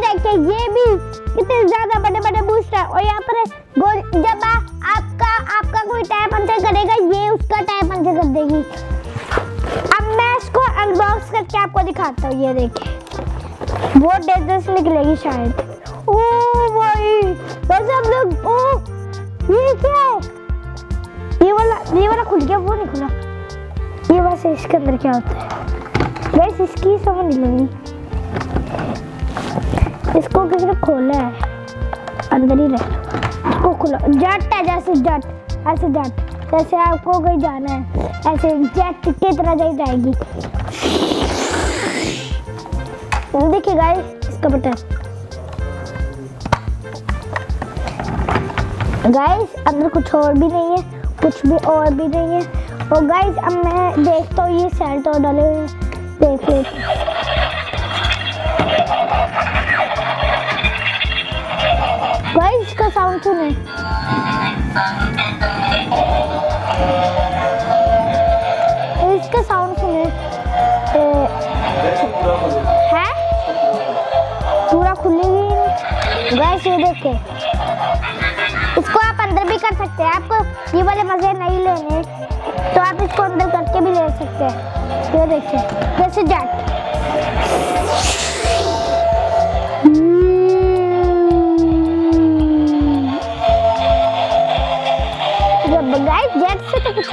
कितने ज़्यादा बड़े बड़े बूस्टर और यहाँ पर जब आ, आपका आपका कोई टायर पंचर करेगा ये उसका टायर पंचर कर देगी। अब मैं इसको अनबॉक्स करके आपको दिखाता हूँ ये देखिए। वो डेजर्स निकलेगी शायद। ओ भाई वैसे हम लोग ओ ये क्या है? ये वाला ये वाला खुल गया वो नहीं खुला। ये वैसे इसके अंदर क्या होता है? वैसे इसकी समझ लगी इसको किसी ने खोला है। अंदर ही रह इसको खुला। जट है, जैसे जट, ऐसे जट, जैसे आपको कहीं जाना है। ऐसे जेट की तरह जाई जाएगी। देखिए गाइस इसका बटन। गाइस अंदर कुछ और भी नहीं है, कुछ भी और भी नहीं है। और गाइस अब मैं देखता हूँ ये सेल तो डाले हुए देख लेते सुने इसका साउंड सुने है? पूरा खुलेगी? गैस ये देखे इसको आप अंदर भी कर सकते हैं। आपको ये वाले मज़े नहीं लेने। तो आप इसको अंदर करके भी ले सकते हैं। ये देखिए, जैसे जट गाइस जेट से तो कुछ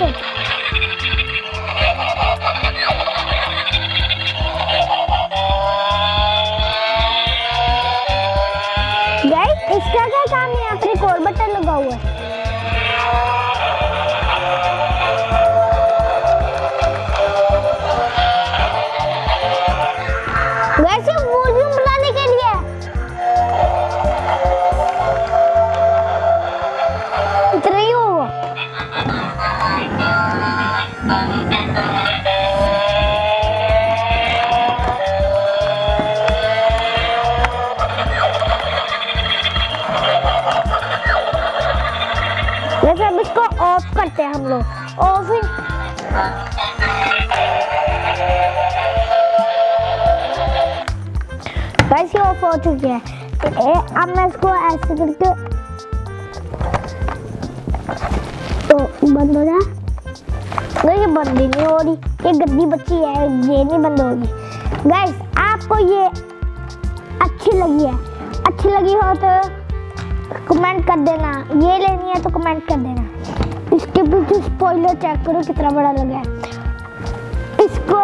गाइस इसका क्या काम है? यहाँ पे और बटन लगा हुआ है। वैसे ऑफ़ करते हैं हम लोग। ही। गाइस ये ऑफ़ हो चुकी है। ए, अब मैं इसको ऐसे करके तो बंद हो जा नहीं ये बंद ही नहीं हो रही। ये गद्दी बच्ची है, ये नहीं बंद होगी गाइस आपको ये अच्छी लगी है। अच्छी लगी हो तो कमेंट कर देना। ये लेनी है तो कमेंट कर देना। इसके पीछे स्पॉइलर चेक करो कितना बड़ा लगा है। इसको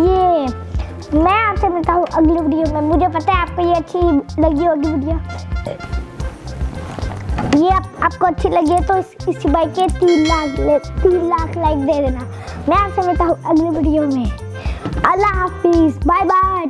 ये मैं आपसे मिलता हूँ अगली वीडियो में। मुझे पता है आपको ये अच्छी लगी होगी वीडियो ये आप, आपको अच्छी लगी है तो इस, इस बाइक के तीन लाख तीन लाख लाइक दे देना। मैं आपसे मिलता हूँ अगली वीडियो में। अल्लाह हाफिज। Bye bye